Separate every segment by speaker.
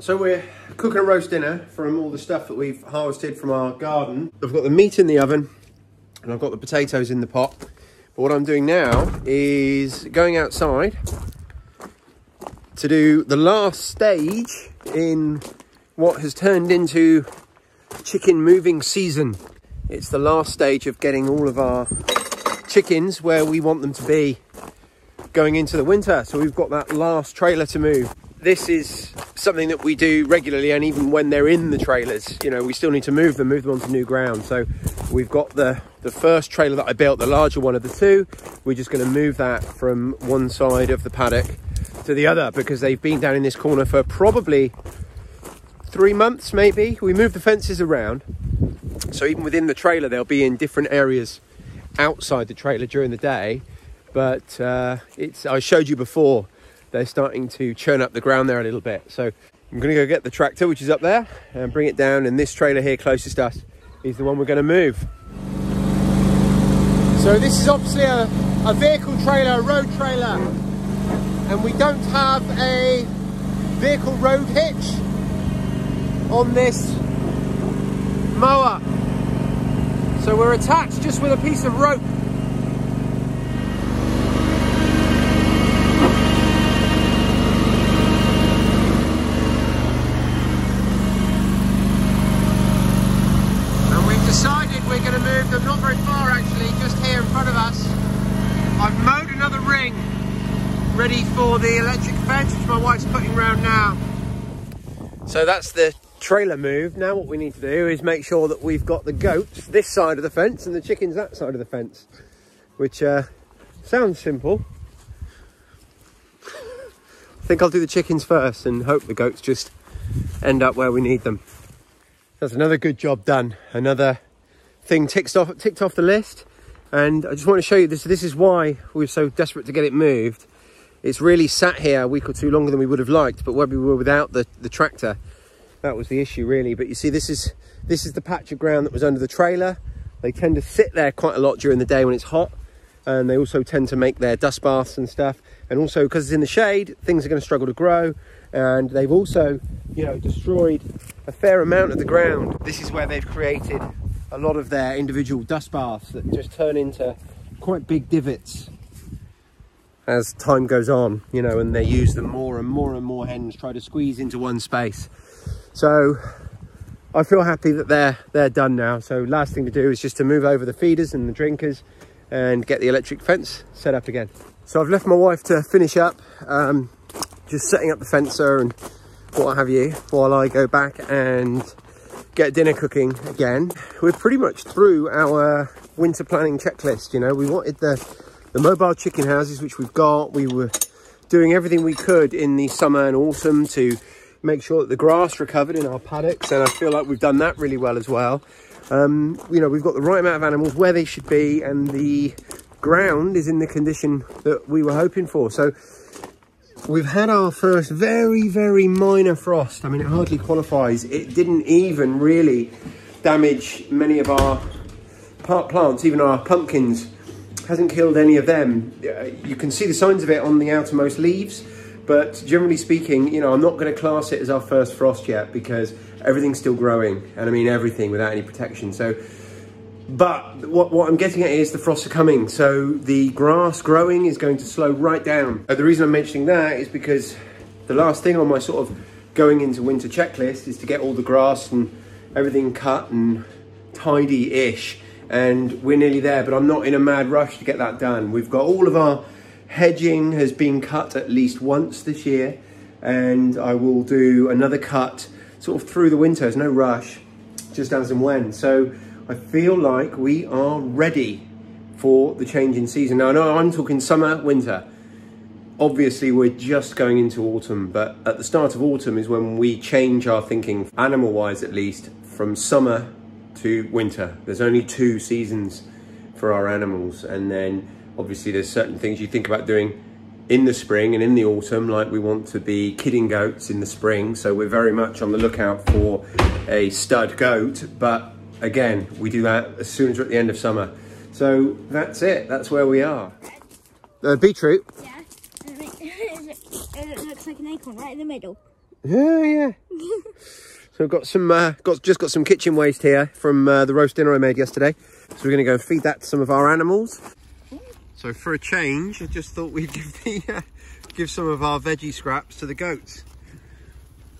Speaker 1: So we're cooking a roast dinner from all the stuff that we've harvested from our garden. I've got the meat in the oven and I've got the potatoes in the pot. But what I'm doing now is going outside to do the last stage in what has turned into chicken moving season. It's the last stage of getting all of our chickens where we want them to be going into the winter. So we've got that last trailer to move. This is something that we do regularly and even when they're in the trailers, you know, we still need to move them, move them onto new ground. So we've got the, the first trailer that I built, the larger one of the two. We're just gonna move that from one side of the paddock to the other because they've been down in this corner for probably three months maybe. We moved the fences around. So even within the trailer, they'll be in different areas outside the trailer during the day. But uh, it's I showed you before, they're starting to churn up the ground there a little bit. So I'm gonna go get the tractor, which is up there, and bring it down. And this trailer here closest to us is the one we're gonna move. So this is obviously a, a vehicle trailer, a road trailer. And we don't have a vehicle road hitch on this mower. So we're attached just with a piece of rope decided we're going to move them not very far actually, just here in front of us. I've mowed another ring ready for the electric fence which my wife's putting round now. So that's the trailer move. Now what we need to do is make sure that we've got the goats this side of the fence and the chickens that side of the fence, which uh, sounds simple. I think I'll do the chickens first and hope the goats just end up where we need them. That's another good job done. Another thing ticked off, ticked off the list. And I just want to show you this. This is why we are so desperate to get it moved. It's really sat here a week or two longer than we would have liked, but where we were without the, the tractor, that was the issue really. But you see, this is this is the patch of ground that was under the trailer. They tend to sit there quite a lot during the day when it's hot. And they also tend to make their dust baths and stuff. And also because it's in the shade, things are going to struggle to grow and they've also you know destroyed a fair amount of the ground this is where they've created a lot of their individual dust baths that just turn into quite big divots as time goes on you know and they use them more and more and more hens try to squeeze into one space. So I feel happy that they're they're done now. So last thing to do is just to move over the feeders and the drinkers and get the electric fence set up again. So I've left my wife to finish up um, just setting up the fencer and what have you while I go back and get dinner cooking again. We're pretty much through our winter planning checklist. You know, we wanted the, the mobile chicken houses, which we've got. We were doing everything we could in the summer and autumn to make sure that the grass recovered in our paddocks. And I feel like we've done that really well as well. Um, you know, we've got the right amount of animals where they should be and the ground is in the condition that we were hoping for. So We've had our first very, very minor frost. I mean, it hardly qualifies. It didn't even really damage many of our part plants, even our pumpkins. Hasn't killed any of them. Uh, you can see the signs of it on the outermost leaves, but generally speaking, you know, I'm not going to class it as our first frost yet because everything's still growing, and I mean everything without any protection. So but what, what I'm getting at is the frosts are coming, so the grass growing is going to slow right down. Uh, the reason I'm mentioning that is because the last thing on my sort of going into winter checklist is to get all the grass and everything cut and tidy-ish. And we're nearly there, but I'm not in a mad rush to get that done. We've got all of our hedging has been cut at least once this year, and I will do another cut sort of through the winter. There's no rush, just as and when. So I feel like we are ready for the change in season. Now, I know I'm talking summer, winter. Obviously, we're just going into autumn, but at the start of autumn is when we change our thinking, animal-wise at least, from summer to winter. There's only two seasons for our animals, and then obviously there's certain things you think about doing in the spring and in the autumn, like we want to be kidding goats in the spring, so we're very much on the lookout for a stud goat, but again, we do that as soon as we're at the end of summer. So that's it, that's where we are. Uh, beetroot?
Speaker 2: Yeah, and it looks like an acorn right in the middle.
Speaker 1: Yeah, yeah. so we've got some, uh, got just got some kitchen waste here from uh, the roast dinner I made yesterday. So we're going to go feed that to some of our animals. So for a change, I just thought we'd give the, uh, give some of our veggie scraps to the goats.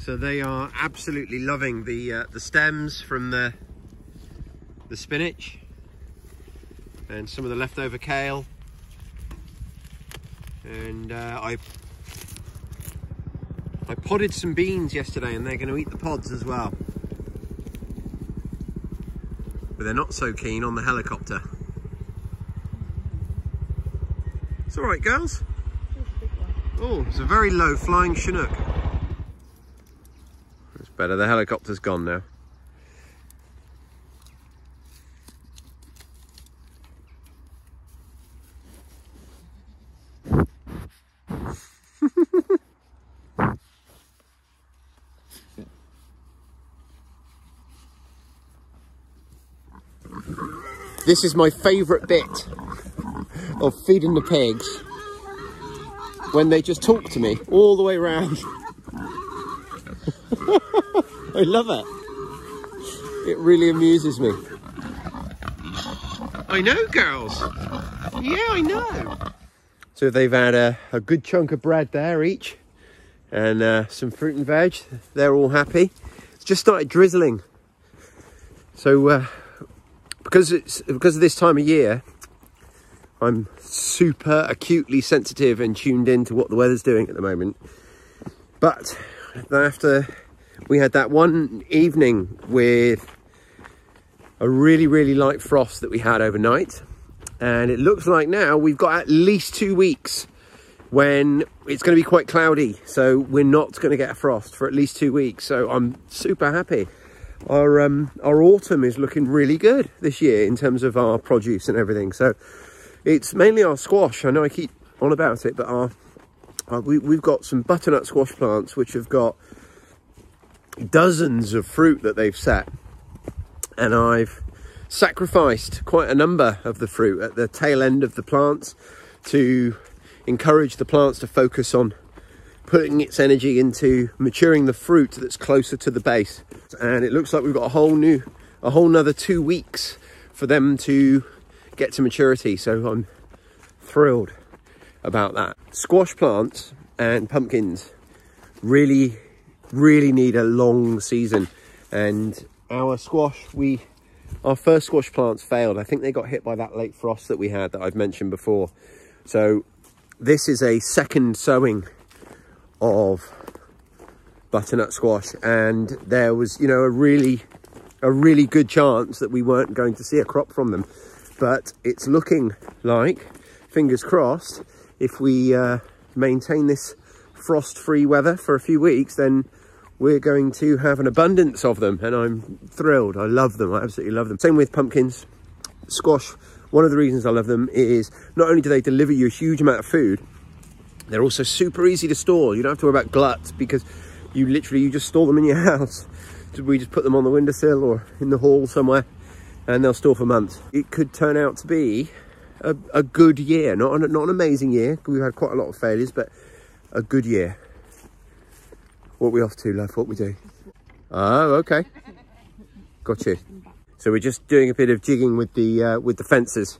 Speaker 1: So they are absolutely loving the uh, the stems from the the spinach and some of the leftover kale. And uh, I I podded some beans yesterday and they're going to eat the pods as well. But they're not so keen on the helicopter. It's all right, girls. Oh, it's a very low flying Chinook. It's better. The helicopter's gone now. This is my favourite bit of feeding the pigs when they just talk to me all the way around. I love it. It really amuses me. I know, girls. Yeah, I know. So they've had a, a good chunk of bread there each and uh, some fruit and veg. They're all happy. It's just started drizzling. So uh, because it's because of this time of year, I'm super acutely sensitive and tuned in to what the weather's doing at the moment. But after we had that one evening with a really, really light frost that we had overnight, and it looks like now we've got at least two weeks when it's going to be quite cloudy. So we're not going to get a frost for at least two weeks. So I'm super happy our um, our autumn is looking really good this year in terms of our produce and everything. So it's mainly our squash. I know I keep on about it, but our, our we, we've got some butternut squash plants which have got dozens of fruit that they've set, and I've sacrificed quite a number of the fruit at the tail end of the plants to encourage the plants to focus on putting its energy into maturing the fruit that's closer to the base. And it looks like we've got a whole new, a whole nother two weeks for them to get to maturity. So I'm thrilled about that. Squash plants and pumpkins really, really need a long season. And our squash, we, our first squash plants failed. I think they got hit by that late frost that we had that I've mentioned before. So this is a second sowing of butternut squash and there was you know a really a really good chance that we weren't going to see a crop from them. But it's looking like fingers crossed if we uh, maintain this frost-free weather for a few weeks then we're going to have an abundance of them and I'm thrilled. I love them. I absolutely love them. Same with pumpkins. Squash one of the reasons I love them is not only do they deliver you a huge amount of food they're also super easy to store. You don't have to worry about gluts because you literally, you just store them in your house. We just put them on the windowsill or in the hall somewhere and they'll store for months. It could turn out to be a, a good year, not an, not an amazing year. We've had quite a lot of failures, but a good year. What we off to, love? What we do? Oh, okay. Got you. So we're just doing a bit of jigging with the uh, with the fences.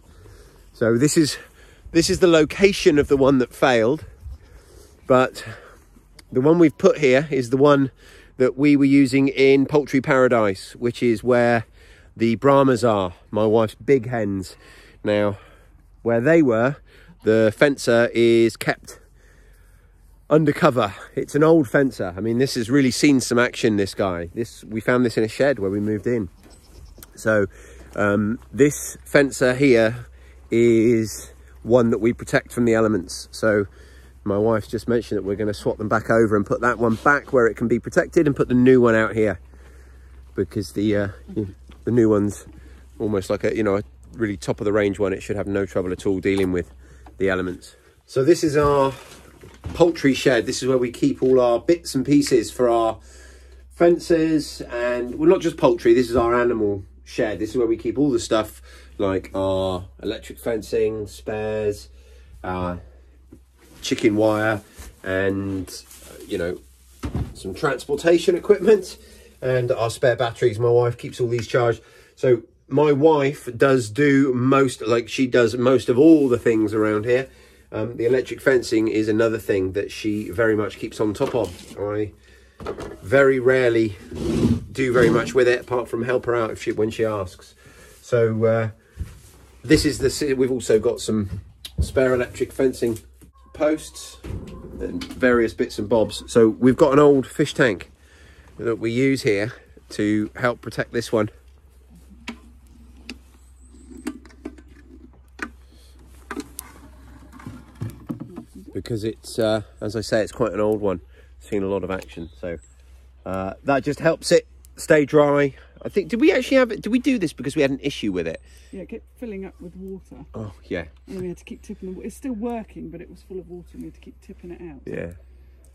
Speaker 1: So this is this is the location of the one that failed. But the one we've put here is the one that we were using in Poultry Paradise, which is where the Brahmas are, my wife's big hens. Now, where they were, the fencer is kept undercover. It's an old fencer. I mean, this has really seen some action, this guy. This We found this in a shed where we moved in. So um, this fencer here is one that we protect from the elements. So my wife's just mentioned that we're going to swap them back over and put that one back where it can be protected and put the new one out here. Because the uh, the new one's almost like a you know a really top of the range one. It should have no trouble at all dealing with the elements. So this is our poultry shed. This is where we keep all our bits and pieces for our fences. And well not just poultry. This is our animal shed. This is where we keep all the stuff like our electric fencing spares uh, chicken wire and you know some transportation equipment and our spare batteries. My wife keeps all these charged. So my wife does do most, like she does most of all the things around here. Um, the electric fencing is another thing that she very much keeps on top of. I very rarely do very much with it apart from help her out if she when she asks. So uh, this is the we've also got some spare electric fencing posts and various bits and bobs. So we've got an old fish tank that we use here to help protect this one. Because it's, uh, as I say, it's quite an old one. Seen a lot of action. So uh, that just helps it stay dry. I think, did we actually have it? Did we do this because we had an issue with it?
Speaker 2: Yeah, it kept filling up with water.
Speaker 1: Oh, yeah.
Speaker 2: And we had to keep tipping the It's still working, but it was full of water and we had to keep tipping it out.
Speaker 1: Yeah.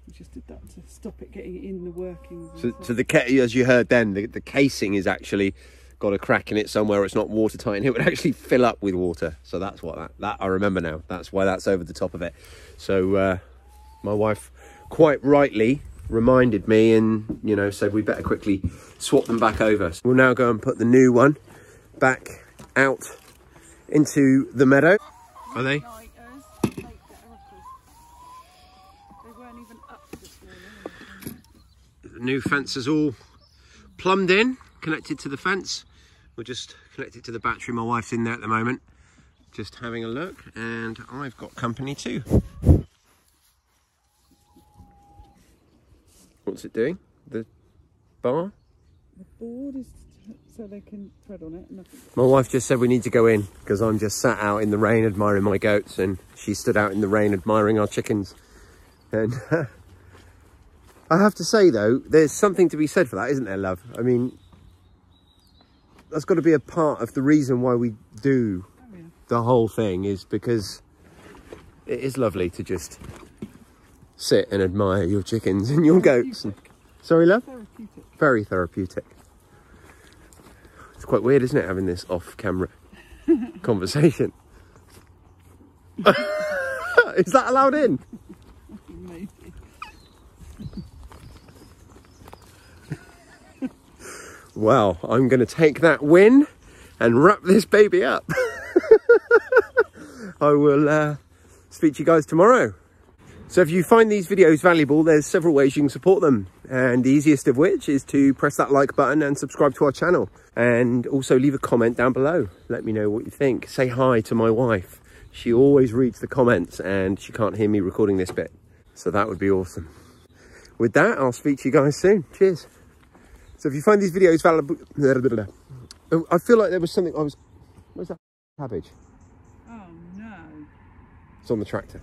Speaker 2: We just did that to stop it getting in the working.
Speaker 1: So, so the as you heard then, the, the casing is actually got a crack in it somewhere. It's not watertight, and it would actually fill up with water. So that's what that that I remember now. That's why that's over the top of it. So uh, my wife quite rightly reminded me and you know said we better quickly swap them back over. So we'll now go and put the new one back out into the meadow. Are they? The new fence is all plumbed in connected to the fence. We'll just connect it to the battery. My wife's in there at the moment just having a look and i've got company too What's it doing? The bar?
Speaker 2: The board is so they can tread on it.
Speaker 1: My wife just said we need to go in because I'm just sat out in the rain admiring my goats and she stood out in the rain admiring our chickens. And I have to say though, there's something to be said for that, isn't there, love? I mean, that's got to be a part of the reason why we do oh, yeah. the whole thing is because it is lovely to just sit and admire your chickens and your goats. And... Sorry, love?
Speaker 2: Therapeutic.
Speaker 1: Very therapeutic. It's quite weird, isn't it, having this off-camera conversation? Is that allowed in? Well, I'm going to take that win and wrap this baby up. I will uh, speak to you guys tomorrow. So if you find these videos valuable, there's several ways you can support them. And the easiest of which is to press that like button and subscribe to our channel. And also leave a comment down below. Let me know what you think. Say hi to my wife. She always reads the comments and she can't hear me recording this bit. So that would be awesome. With that, I'll speak to you guys soon. Cheers. So if you find these videos valuable... Oh, I feel like there was something I was... Where's that cabbage?
Speaker 2: Oh, no.
Speaker 1: It's on the tractor.